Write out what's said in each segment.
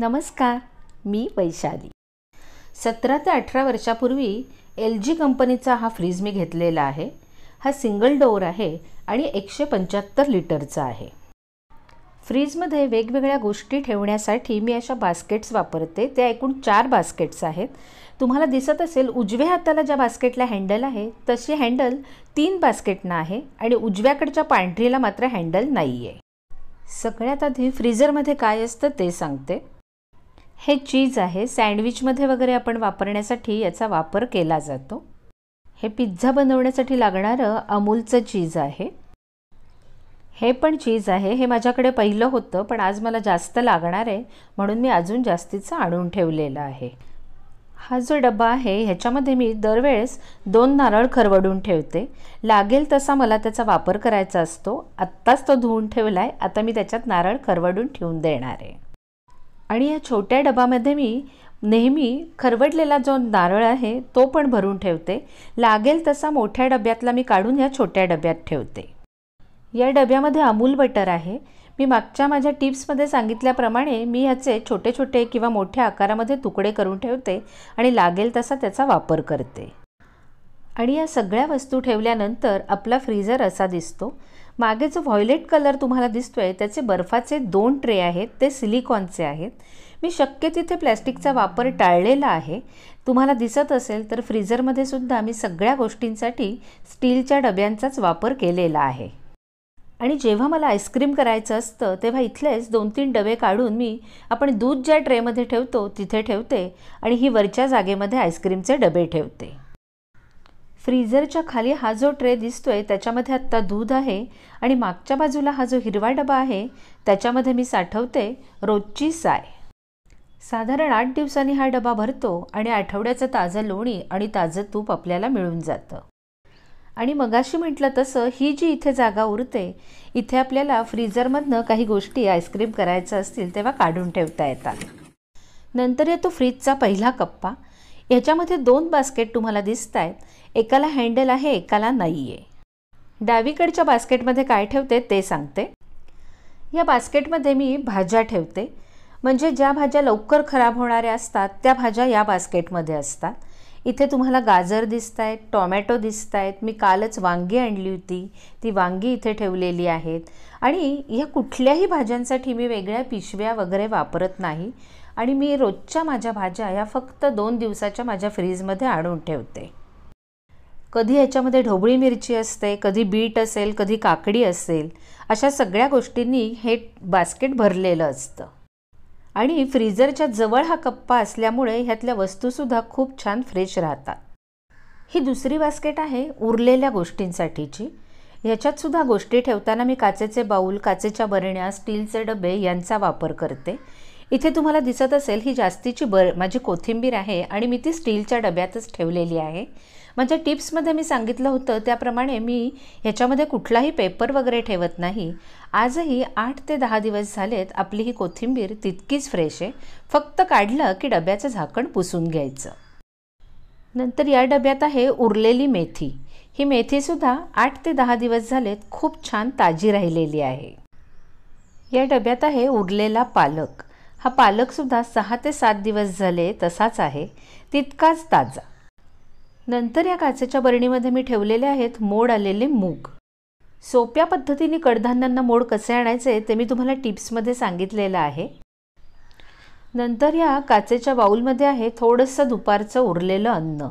नमस्कार मी वैशाली. सतरा ते अठरा वर्षापूर्वी एल जी कंपनीचा हा फ्रीज मी घेतलेला आहे. हा सिंगल डोअर आहे आणि एकशे पंच्याहत्तर लिटरचा आहे. फ्रीजमध्ये वेगवेगळ्या गोष्टी ठेवण्यासाठी मी अशा बास्केट्स वापरते. त्या एकूण चार बास्केट्स आहेत. तुम्हाला दिसत असेल उजव्या हाताला ज्या बास्केटला हँडल आहे तशी हँडल तीन बास्केटना आहे आणि उजव्याकडच्या पांढरीला मात्र हँडल नाही आहे सगळ्यात आधी फ्रीजरमध्ये काय असतं ते सांगते. हे चीज आहे सँडविचमध्ये वगैरे आपण वापरण्यासाठी याचा वापर केला जातो. हे पिझ्झा बनवण्यासाठी लागणारं अमूलचं चीज आहे. हे पण चीज आहे. हे माझ्याकडे पहिलं होतं पण आज मला जास्त लागणार आहे म्हणून मी अजून जास्तीचं आणून ठेवलेलं आहे. हा जो डबा आहे ह्याच्यामध्ये मी दरवेळेस दोन नारळ खरवडून ठेवते. लागेल तसा मला त्याचा वापर करायचा असतो. आत्ताच तो धुवून ठेवला आहे आता मी त्याच्यात नारळ खरवडून ठेवून देणार आहे. आणि या छोट्या डबामध्ये मी नेहमी खरवडलेला जो नारळ आहे तो पण भरून ठेवते. लागेल तसा मोठ्या डब्यातला मी काढून या छोट्या डब्यात ठेवते. या डब्यामध्ये अमूल बटर आहे. मी मागच्या माझ्या टिप्समध्ये सांगितल्याप्रमाणे मी ह्याचे छोटे छोटे किंवा मोठ्या आकारामध्ये तुकडे करून ठेवते आणि लागेल तसा त्याचा वापर करते. आणि या सगळ्या वस्तू ठेवल्यानंतर आपला फ्रीजर असा दिसतो. मागे जो व्हॉयलेट कलर तुम्हाला दिसतोय त्याचे बर्फाचे दोन ट्रे आहेत ते सिलिकॉनचे आहेत. मी शक्य तिथे प्लॅस्टिकचा वापर टाळलेला आहे. तुम्हाला दिसत असेल तर फ्रीझरमध्ये सुद्धा मी सगळ्या गोष्टींसाठी स्टीलच्या डब्यांचाच वापर केलेला आहे. आणि जेव्हा मला आईस्क्रीम करायचं असतं तेव्हा इथलेच दोन तीन डबे काढून मी आपण दूध ज्या ट्रेमध्ये ठेवतो तिथे ठेवते आणि ही वरच्या जागेमध्ये आईस्क्रीमचे डबे ठेवते. फ्रीझरच्या खाली हा जो ट्रे दिसतोय त्याच्यामध्ये आत्ता दूध आहे आणि मागच्या बाजूला हा जो हिरवा डबा आहे त्याच्यामध्ये मी साठवते रोजची साय. साधारण आठ दिवसांनी हा डबा भरतो आणि आठवड्याचं ताजं लोणी आणि ताजं तूप आपल्याला मिळून जातं. आणि मगाशी म्हटलं तसं ही जी इथे जागा उरते इथे आपल्याला फ्रीझरमधनं काही गोष्टी आईस्क्रीम करायचं असतील तेव्हा काढून ठेवता येतात. नंतर येतो फ्रीजचा पहिला कप्पा. ह्याच्यामध्ये दोन बास्केट तुम्हाला दिसत आहेत एकाला हँडल आहे एकाला नाही आहे डावीकडच्या बास्केटमध्ये काय ठेवते ते सांगते. या बास्केटमध्ये मी भाज्या ठेवते. म्हणजे ज्या भाज्या लवकर खराब होणाऱ्या असतात त्या भाज्या या बास्केटमध्ये असतात. इथे तुम्हाला गाजर दिसत आहेत टॉमॅटो दिसत आहेत मी कालच वांगी आणली होती. ती वांगी इथे ठेवलेली आहेत. आणि ह्या कुठल्याही भाज्यांसाठी मी वेगळ्या पिशव्या वगैरे वापरत नाही. आणि मी रोजच्या माझ्या भाज्या ह्या फक्त दोन दिवसाच्या माझ्या फ्रीजमध्ये आणून ठेवते. कधी ह्याच्यामध्ये ढोबळी मिरची असते कधी बीट असेल कधी काकडी असेल अशा सगळ्या गोष्टींनी हे बास्केट भरलेलं असतं. आणि फ्रीजरच्या जवळ हा कप्पा असल्यामुळे ह्यातल्या वस्तूसुद्धा खूप छान फ्रेश राहतात. ही दुसरी बास्केट आहे उरलेल्या गोष्टींसाठीची. ह्याच्यातसुद्धा गोष्टी ठेवताना मी काचेचे बाऊल काचेच्या बरण्या स्टीलचे डबे यांचा वापर करते. इथे तुम्हाला दिसत असेल ही जास्तीची बर माझी कोथिंबीर आहे आणि मी ती स्टीलच्या डब्यातच ठेवलेली आहे. माझ्या टिप्समध्ये मी सांगितलं होतं त्याप्रमाणे मी ह्याच्यामध्ये कुठलाही पेपर वगैरे ठेवत नाही. आजही आठ ते दहा दिवस झालेत आपली ही कोथिंबीर तितकीच फ्रेश आहे. फक्त काढलं की डब्याचं झाकण पुसून घ्यायचं. नंतर या डब्यात आहे उरलेली मेथी. ही मेथीसुद्धा आठ ते दहा दिवस झालेत खूप छान ताजी राहिलेली आहे. या डब्यात आहे उरलेला पालक. हा पालकसुद्धा सहा ते सात दिवस झाले तसाच आहे तितकाच ताजा. नंतर या काचेच्या बरणीमध्ये मी ठेवलेले आहेत मोड आलेले मूग. सोप्या पद्धतीने कडधान्यांना मोड कसे आणायचे ते मी तुम्हाला टिप्समध्ये सांगितलेलं आहे. नंतर या काचेच्या बाऊलमध्ये आहे थोडंसं दुपारचं उरलेलं अन्न.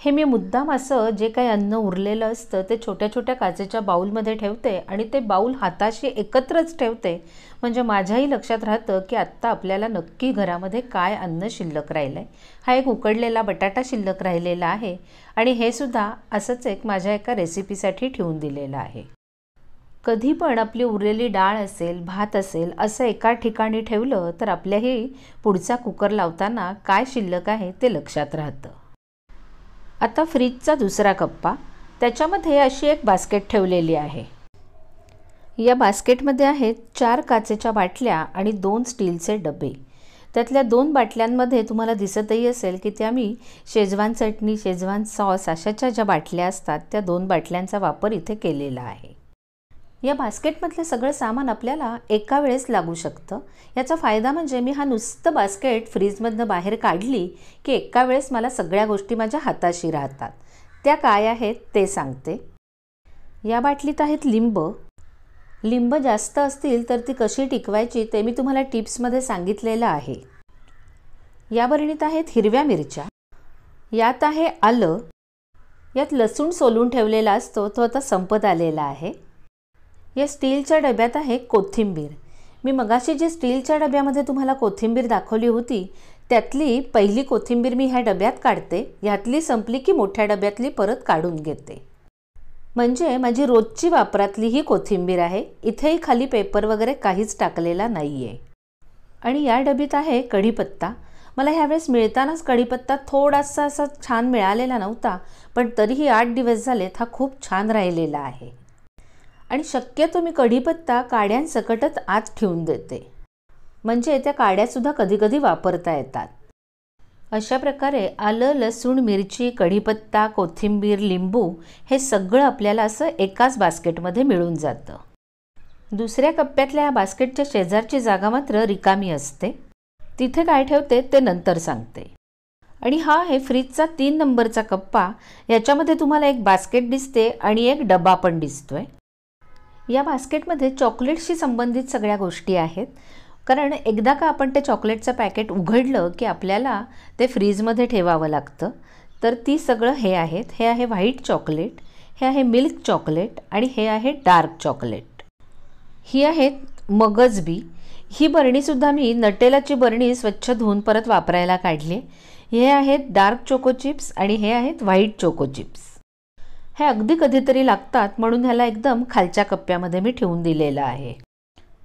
हे मी मुद्दाम असं जे काही अन्न उरलेलं असतं ते छोट्या छोट्या काचेच्या बाऊलमध्ये ठेवते आणि ते बाऊल हाताशी एकत्रच ठेवते. म्हणजे माझ्याही लक्षात राहतं की आत्ता आपल्याला नक्की घरामध्ये काय अन्न शिल्लक राहिलं आहे हा एक उकडलेला बटाटा शिल्लक राहिलेला आहे आणि हे सुद्धा असंच एक माझ्या एका रेसिपीसाठी ठेवून दिलेलं आहे. कधी पण आपली उरलेली डाळ असेल भात असेल असं एका ठिकाणी ठेवलं तर आपल्याही पुढचा कुकर लावताना काय शिल्लक आहे ते लक्षात राहतं. आता फ्रीजचा दुसरा कप्पा. त्याच्यामध्ये अशी एक बास्केट ठेवलेली आहे. या बास्केटमध्ये आहेत चार काचेच्या बाटल्या आणि दोन स्टीलचे डबे. त्यातल्या दोन बाटल्यांमध्ये तुम्हाला दिसतही असेल की त्या मी शेजवान चटणी शेजवान सॉस अशाच्या ज्या बाटल्या असतात त्या दोन बाटल्यांचा वापर इथे केलेला आहे. या बास्केटमधलं सगळं सामान आपल्याला एका वेळेस लागू शकतं. याचा फायदा म्हणजे मी हा नुसतं बास्केट फ्रीजमधनं बाहेर काढली की एका वेळेस मला सगळ्या गोष्टी माझ्या हाताशी राहतात. त्या काय आहेत ते सांगते. या बाटलीत आहेत लिंब. लिंब जास्त असतील तर ती कशी टिकवायची ते मी तुम्हाला टिप्समध्ये सांगितलेलं आहे. या बरणीत आहेत हिरव्या मिरच्या. यात आहे आलं. यात लसूण सोलून ठेवलेला असतो तो आता संपत आलेला आहे. या स्टीलच्या डब्यात आहे कोथिंबीर. मी मगाशी जी स्टीलच्या डब्यामध्ये तुम्हाला कोथिंबीर दाखवली होती त्यातली पहिली कोथिंबीर मी ह्या डब्यात काढते ह्यातली संपली की मोठ्या डब्यातली परत काढून घेते. म्हणजे माझी रोजची वापरातली ही कोथिंबीर आहे इथेही खाली पेपर वगैरे काहीच टाकलेला नाही आहे आणि या डबीत आहे कढीपत्ता. मला ह्यावेळेस मिळतानाच कढीपत्ता थोडासा असा छान मिळालेला नव्हता पण तरीही आठ दिवस झालेत हा खूप छान राहिलेला आहे. आणि शक्यतो मी कढीपत्ता काड्यांसकटच आत ठेवून देते. म्हणजे त्या काड्यासुद्धा कधीकधी वापरता येतात. अशा प्रकारे आलं लसूण मिरची कढीपत्ता कोथिंबीर लिंबू हे सगळं आपल्याला असं एकाच बास्केटमध्ये मिळून जातं. दुसऱ्या कप्प्यातल्या या बास्केटच्या शेजारची जागा मात्र रिकामी असते. तिथे काय ठेवते ते नंतर सांगते. आणि हा आहे फ्रीजचा तीन नंबरचा कप्पा याच्यामध्ये तुम्हाला एक बास्केट दिसते आणि एक डबा पण दिसतोय. या बास्केटमध्ये चॉकलेटशी संबंधित सगळ्या गोष्टी आहेत. कारण एकदा का आपण ते चॉकलेटचं पॅकेट उघडलं की आपल्याला ते फ्रीजमध्ये ठेवावं लागतं तर ती सगळं हे आहेत. हे आहे व्हाईट चॉकलेट हे आहे मिल्क चॉकलेट आणि हे आहे डार्क चॉकलेट. ही आहेत मगजबी ही बरणीसुद्धा मी नटेलाची बरणी स्वच्छ धुवून परत वापरायला काढली. हे आहेत डार्क चोको चिप्स आणि हे आहेत व्हाईट चोको चिप्स. हे अगदी कधीतरी लागतात म्हणून ह्याला एकदम खालच्या कप्प्यामध्ये मी ठेवून दिलेलं आहे.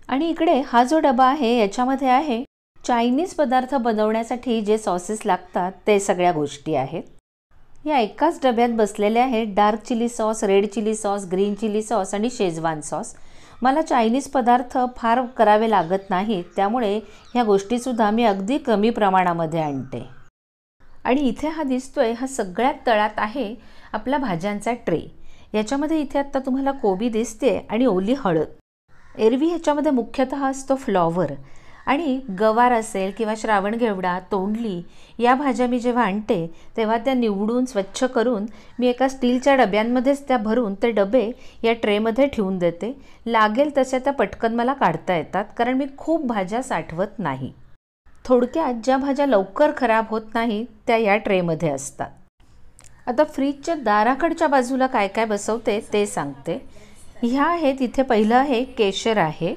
आणि इकडे हा जो डबा आहे याच्यामध्ये आहे चायनीज पदार्थ बनवण्यासाठी जे सॉसेस लागतात ते सगळ्या गोष्टी आहेत. या एकाच डब्यात बसलेले आहेत dark chilli sauce red chilli sauce green chilli sauce आणि शेजवान सॉस. मला चायनीज पदार्थ फार करावे लागत नाहीत त्यामुळे ह्या गोष्टीसुद्धा मी अगदी कमी प्रमाणामध्ये आणते. आणि इथे हा दिसतोय हा सगळ्यात तळात आहे आपला भाज्यांचा ट्रे. याच्यामध्ये इथे आत्ता तुम्हाला कोबी दिसते आणि ओली हळद. एरवी ह्याच्यामध्ये मुख्यतः असतो फ्लॉवर. आणि गवार असेल किंवा श्रावण घेवडा तोंडली या भाज्या मी जेव्हा आणते तेव्हा त्या निवडून स्वच्छ करून मी एका स्टीलच्या डब्यांमध्येच त्या भरून ते डबे या ट्रेमध्ये ठेवून देते. लागेल तशा त्या पटकन मला काढता येतात कारण मी खूप भाज्या साठवत नाही. थोडक्यात ज्या भाज्या लवकर खराब होत नाही त्या या ट्रेमध्ये असतात. आता फ्रीजच्या दाराकडच्या बाजूला काय काय बसवते ते सांगते. ह्या आहेत इथे पहिलं आहे केशर आहे.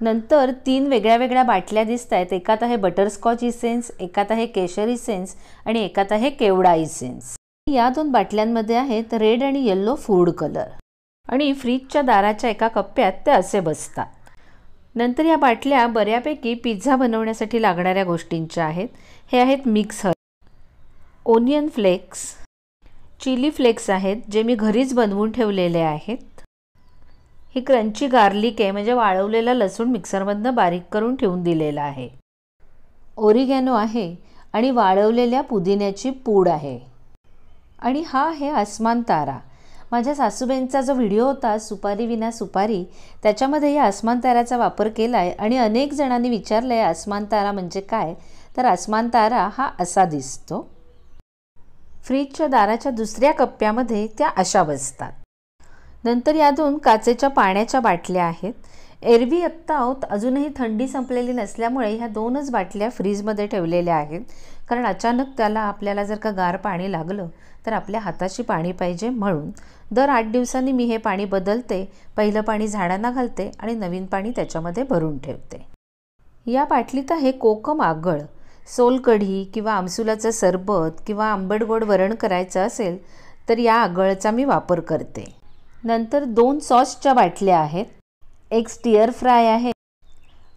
नंतर तीन वेगळ्या वेगळ्या बाटल्या दिसत आहेत एकात आहे बटरस्कॉच इसेन्स एकात आहे केशर इसेन्स आणि एकात आहे केवडा इसेन्स या दोन बाटल्यांमध्ये आहेत रेड आणि येल्लो फूड कलर आणि फ्रीजच्या दाराच्या एका कप्प्यात ते असे बसतात. नंतर या बाटल्या बऱ्यापैकी पिझ्झा बनवण्यासाठी लागणाऱ्या गोष्टींच्या आहेत. हे आहेत mix onion flakes. Chilli flakes आहेत जे मी घरीच बनवून ठेवलेले आहेत. ही क्रंची गार्लिक आहे म्हणजे वाळवलेला लसूण मिक्सरमधनं बारीक करून ठेवून दिलेला आहे. ओरिगॅनो आहे आणि वाळवलेल्या पुदिन्याची पूड आहे. आणि हा आहे आसमान तारा. माझ्या सासूबाईंचा जो व्हिडिओ होता सुपारी विना सुपारी त्याच्यामध्ये या आसमान ताराचा वापर केला आहे आणि अनेक जणांनी विचारलं आहे आसमान तारा म्हणजे काय? तर आसमान तारा हा असा दिसतो. फ्रीजच्या दाराच्या दुसऱ्या कप्प्यामध्ये त्या अशा बसतात. नंतर यातून काचेच्या पाण्याच्या बाटल्या आहेत. एरवी आत्ता आहोत अजूनही थंडी संपलेली नसल्यामुळे ह्या दोनच बाटल्या फ्रीजमध्ये ठेवलेल्या आहेत. कारण अचानक त्याला आपल्याला जर का गार पाणी लागलं तर आपल्या हाताशी पाणी पाहिजे म्हणून दर आठ दिवसांनी मी हे पाणी बदलते पहिलं पाणी झाडांना घालते आणि नवीन पाणी त्याच्यामध्ये भरून ठेवते. या बाटलीत आहे कोकम आगळ. सोलकढी किंवा आमसुलाचं सरबत किंवा आंबटगोड वरण करायचं असेल तर या आगळचा मी वापर करते. नंतर दोन सॉसच्या बाटल्या आहेत. एक स्टिअर फ्राय आहे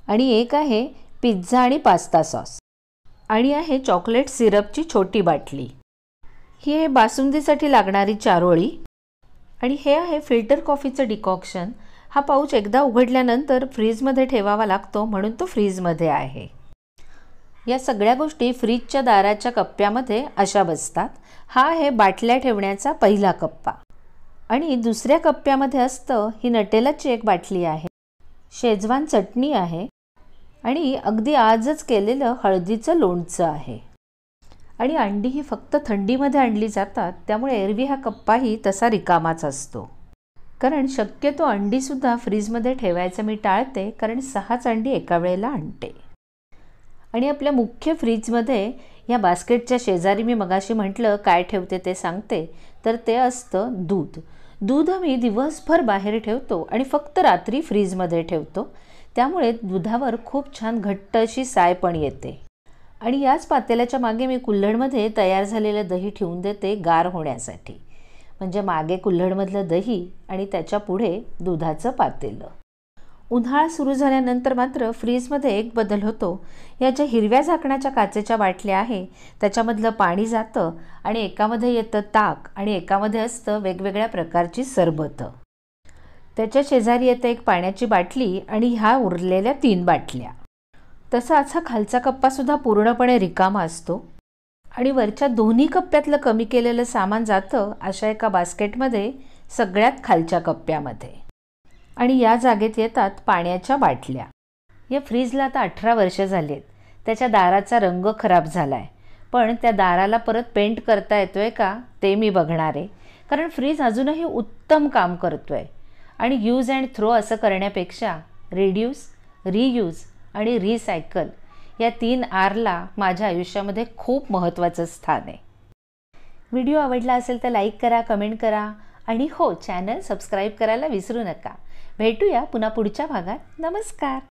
आणि एक आहे पिझ्झा आणि पास्ता सॉस. आणि आहे चॉकलेट सिरपची छोटी बाटली. ही आहे बासुंदीसाठी लागणारी चारोळी. आणि हे आहे फिल्टर कॉफीचं डिकॉक्शन. हा पाऊच एकदा उघडल्यानंतर फ्रीजमध्ये ठेवावा लागतो म्हणून तो फ्रीजमध्ये आहे. या सगळ्या गोष्टी फ्रीजच्या दाराच्या कप्प्यामध्ये अशा बसतात. हा आहे बाटल्या ठेवण्याचा पहिला कप्पा. आणि दुसऱ्या कप्प्यामध्ये असतं ही नटेलाची एक बाटली आहे. शेजवान चटणी आहे. आणि अगदी आजच केलेलं हळदीचं लोणचं आहे. आणि अंडी ही फक्त थंडीमध्ये आणली जातात त्यामुळे एरवी हा कप्पाही तसा रिकामाच असतो. कारण शक्यतो अंडीसुद्धा फ्रीजमध्ये ठेवायचं मी टाळते कारण सहाच अंडी एका वेळेला आणते. आणि आपल्या मुख्य फ्रीजमध्ये या बास्केटच्या शेजारी मी मगाशी म्हटलं काय ठेवते ते सांगते. तर ते असतं दूध. दूध मी दिवसभर बाहेर ठेवतो आणि फक्त रात्री फ्रीजमध्ये ठेवतो. त्यामुळे दुधावर खूप छान घट्ट अशी साय पण येते. आणि याच पातेल्याच्या मागे मी कुल्हडमध्ये तयार झालेलं दही ठेवून देते गार होण्यासाठी. म्हणजे मागे कुल्हडमधलं दही आणि त्याच्या पुढे दुधाचं पातेलं. उन्हाळा सुरू झाल्यानंतर मात्र फ्रीजमध्ये एक बदल होतो. या ज्या हिरव्या झाकणाच्या काचेच्या बाटल्या आहे त्याच्यामधलं पाणी जातं आणि एकामध्ये येतं ताक आणि एकामध्ये असतं वेगवेगळ्या प्रकारची सरबतं. त्याच्या शेजारी येतं एक पाण्याची बाटली आणि ह्या उरलेल्या तीन बाटल्या. तसाच हा खालचा कप्पासुद्धा पूर्णपणे रिकामा असतो. आणि वरच्या दोन्ही कप्प्यातलं कमी केलेलं सामान जातं अशा एका बास्केटमध्ये सगळ्यात खालच्या कप्प्यामध्ये. आणि या जागेत येतात पाण्याच्या बाटल्या. या फ्रीजला आता अठरा वर्ष झाली आहेत त्याच्या दाराचा रंग खराब झाला आहे पण त्या दाराला परत पेंट करता येतो आहे का ते मी बघणार आहे. कारण फ्रीज अजूनही उत्तम काम करतो आहे आणि यूज अँड थ्रो असं करण्यापेक्षा रिड्यूस रियूज आणि रिसायकल या तीन आरला माझ्या आयुष्यामध्ये खूप महत्त्वाचं स्थान आहे. व्हिडिओ आवडला असेल तर लाईक करा कमेंट करा आणि हो चॅनल सबस्क्राईब करायला विसरू नका. भेटूया पुन्हा पुढच्या भागात. नमस्कार!